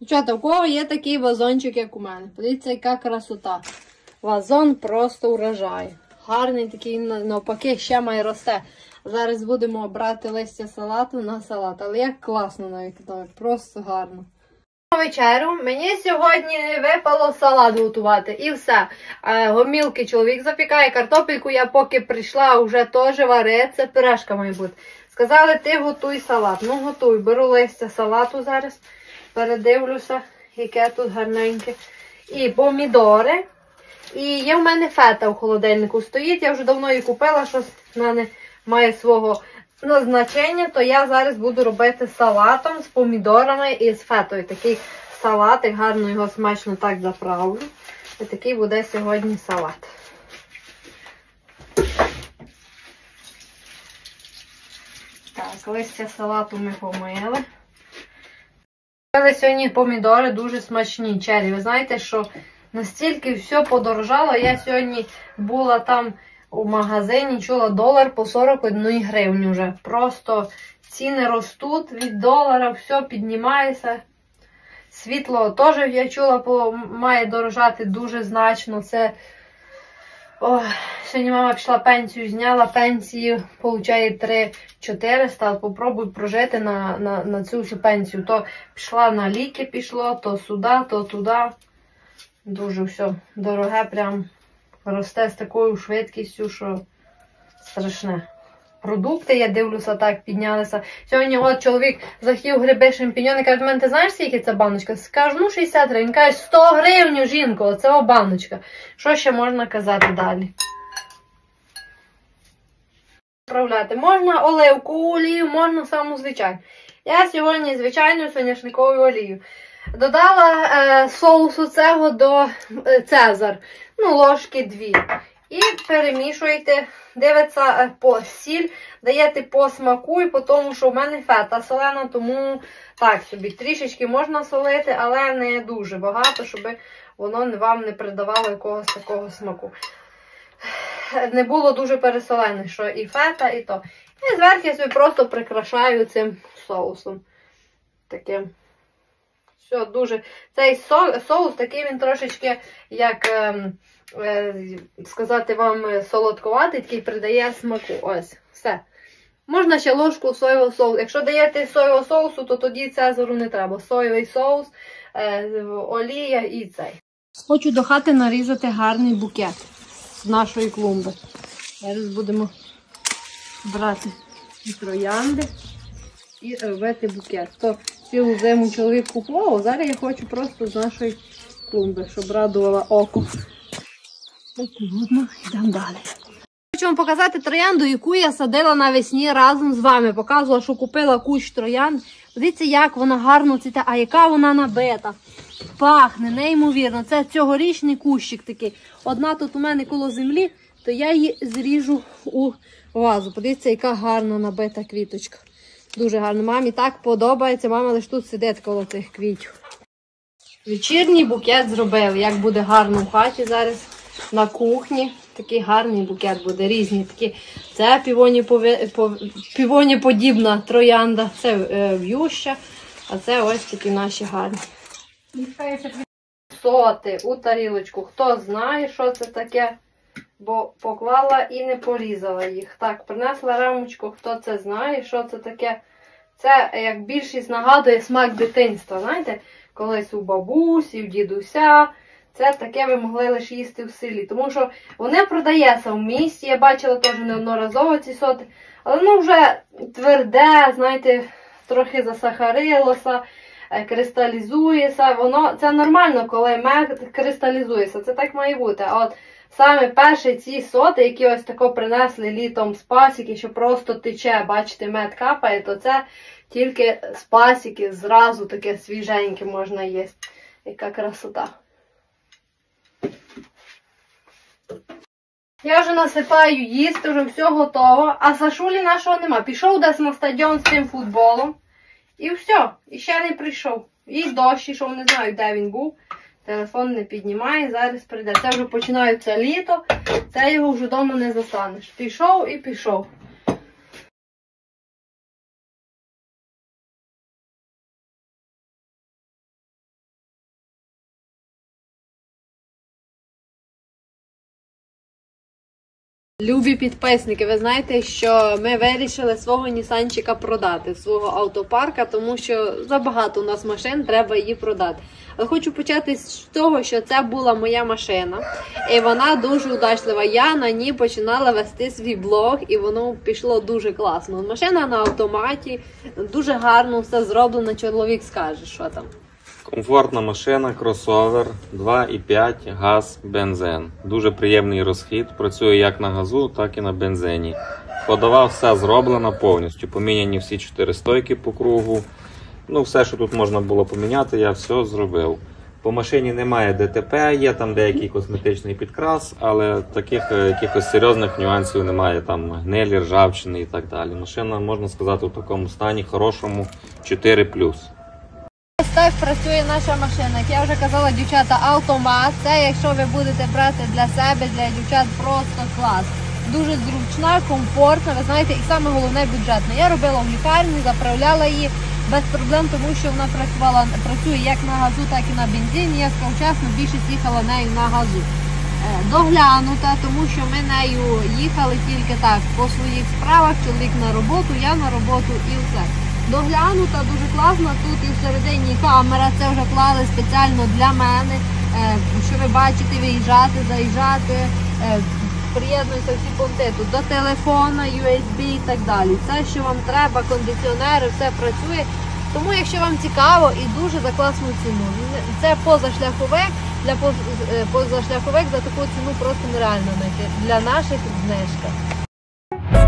Дівчата, у кого є такий вазончик, як у мене? Подивіться, яка красота. Вазон просто вражає. Гарний такий, навпаки, ще має росте. Зараз будемо брати листя салату на салат. Але як класно навіть навіть, просто гарно. Вечерю мені сьогодні не випало салат готувати і все. Е, гомілки чоловік запікає, картопельку я поки прийшла, вже теж вариться, пюрешка має бути. Сказали, ти готуй салат. Ну готуй, беру листя салату зараз, передивлюся, яке тут гарненьке. І помідори. І є в мене фета в холодильнику стоїть. Я вже давно її купила, щось в мене має свого назначення, то я зараз буду робити салатом з помідорами і з фетою. Такий салатик, гарно його смачно так заправлю. І такий буде сьогодні салат. Так, листя салату ми помили. Купили сьогодні помідори дуже смачні чері. Ви знаєте, що настільки все подорожало. Я сьогодні була там у магазині, чула долар по 41 гривню вже. Просто ціни ростуть від долара, все піднімається. Світло теж я чула, має дорожати дуже значно. Це Ой, сьогодні мама пішла пенсію, зняла пенсію, получає 3 400, попробуй прожити на, на, на цю всю пенсію. То пішла на ліки, пішло, то сюди, то туди. Дуже все дороге, прям росте з такою швидкістю, що страшне. Продукти, я дивлюся, так піднялися. Сьогодні от чоловік захотів гриби шампіньони, каже, мене ти знаєш, скільки це баночка? Скажу, ну 60 гривень. Каже, 100 гривень, жінко, оце баночка. Що ще можна казати далі? Вправляти. Можна оливкову олію, можна саму звичайну. Я сьогодні звичайну соняшникову олію. Додала е, соусу цього до е, Цезар, ну, ложки дві. І перемішуєте, дивиться е, по сіль, даєте по смаку, і по тому, що в мене фета солена, тому так собі трішечки можна солити, але не дуже багато, щоб воно вам не придавало якогось такого смаку. Не було дуже пересолене, що і фета, і то. І зверху я собі просто прикрашаю цим соусом. Таким. Все, дуже. Цей со- соус такий він трошечки, як ем, сказати вам, е, солодкуватий, такий придає смаку. Ось, все. Можна ще ложку соєвого соусу. Якщо даєте соєвого соусу, то тоді цезару не треба. Соєвий соус, е, олія і цей. Хочу до хати нарізати гарний букет з нашої клумби. Зараз будемо брати троянди і робити букет. То цілу зиму чоловік купував, зараз я хочу просто з нашої клумби, щоб радувала око. Так, ладно, йдемо далі. Хочу вам показати троянду, яку я садила навесні разом з вами. Показувала, що купила кущ троянд. Дивіться, як вона гарно цвіте, а яка вона набита. Пахне, неймовірно. Це цьогорічний кущик такий. Одна тут у мене коло землі, то я її зріжу у вазу. Подивіться, яка гарно набита квіточка. Дуже гарно. Мамі так подобається. Мама лише тут сидить коло цих квітів. Вечірній букет зробили. Як буде гарно в хаті зараз на кухні. Такий гарний букет буде, різні такі. Це півоні, півоніподібна троянда, це е, в'юща, а це ось такі наші гарні. Соти у тарілочку. Хто знає, що це таке, бо поклала і не порізала їх. Так, принесла рамочку, хто це знає, що це таке. Це, як більшість нагадує смак дитинства. Знаєте, колись у бабусі, у дідуся. Це таке ви могли лише їсти в селі. Тому що вони продаються в місті. Я бачила теж неодноразово ці соти. Але воно вже тверде, знаєте, трохи засахарилося, е, кристалізується. Воно це нормально, коли мед кристалізується. Це так має бути. А от саме перші ці соти, які ось тако принесли літом з пасіки, що просто тече, бачите, мед капає, то це тільки з пасіки зразу таке свіженьке можна їсти. Яка красота. Я вже насипаю їсти, вже все готово, а Сашулі нашого нема. Пішов десь на стадіон з цим футболом. І все, і ще не прийшов. І дощ ішов, не знаю, де він був. Телефон не піднімає, зараз прийде. Це вже починається літо, це його вже вдома не застанеш. Пішов і пішов. Любі підписники, ви знаєте, що ми вирішили свого Нісанчика продати, свого автопарка, тому що забагато у нас машин, треба її продати. Але хочу почати з того, що це була моя машина, і вона дуже удачлива. Я на ній починала вести свій блог, і воно пішло дуже класно. Машина на автоматі, дуже гарно все зроблено. Чоловік скаже, що там. Комфортна машина, кросовер, 2,5 газ, бензин. Дуже приємний розхід. Працює як на газу, так і на бензині. Ходова все зроблено повністю. Поміняні всі чотири стойки по кругу. Ну, все, що тут можна було поміняти, я все зробив. По машині немає ДТП, є там деякий косметичний підкрас, але таких е, якихось серйозних нюансів немає, там гнилі, ржавчини і так далі. Машина, можна сказати, у такому стані хорошому 4 Ось так працює наша машина. Як я вже казала, дівчата, автомат. Це якщо ви будете брати для себе, для дівчат просто клас. Дуже зручна, комфортна, ви знаєте, і саме головне бюджетна. Я робила в лікарні, заправляла її без проблем, тому що вона працювала працює як на газу, так і на бензині. Я вчасно більшість їхала нею на газу. Е, Доглянута, тому що ми нею їхали тільки так по своїх справах. Чоловік на роботу, я на роботу і все. Доглянута, дуже класно. Тут і всередині камера, це вже клали спеціально для мене. Е, Що ви бачите, виїжджати, заїжджати. е, Приєднуються всі понти тут до телефона, USB і так далі. Все, що вам треба, кондиціонери, все працює. Тому, якщо вам цікаво і дуже за класну ціну. Це позашляховик, для е, позашляховик за таку ціну просто нереально знайти. Для наших знижка.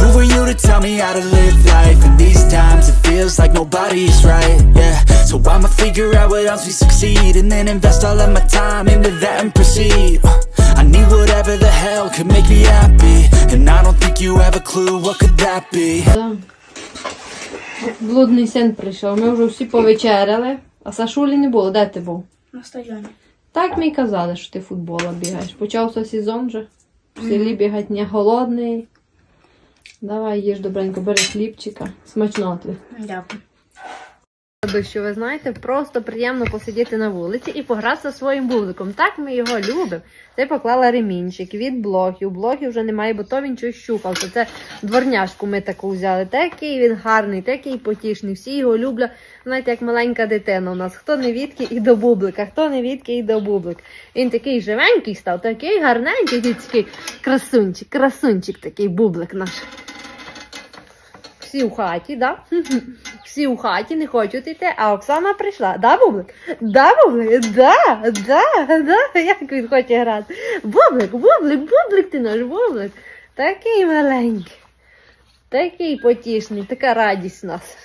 Who are you to tell me how to live life? In these times it feels like nobody is right, yeah So I'ma figure out what else we succeed And then invest all of my time into that and proceed I need whatever the hell could make me happy And I don't think you have a clue what could that be Блудний син прийшов. Ми вже всі повечеряли, а Сашулі не було. Де ти був? На стадіоні. Так ми й казали, що ти футбола бігаєш. Почався сезон вже. В селі бігать не голодний. Давай їж добренько, бери хлібчика. Смачного тобі. Дякую. Що ви знаєте, просто приємно посидіти на вулиці і погратися своїм бубликом. Так ми його любимо. Це поклала ремінчик від блохів. Блохів вже немає, бо то він щось щухався. Це дворняшку ми таку взяли. Такий він гарний, такий потішний. Всі його люблять. Знаєте, як маленька дитина у нас. Хто не відки і до бублика, хто не відки і до бублик. Він такий живенький став, такий гарненький, такий красунчик, красунчик такий бублик наш. Всі у хаті, да? Всі у хаті не хочуть йти, а Оксана прийшла. Да, Бублик? Да, Бублик? Да, да, да. Як він хоче грати? Бублик, бублик, бублик ти наш бублик. Такий маленький. Такий потішний, така радість у нас.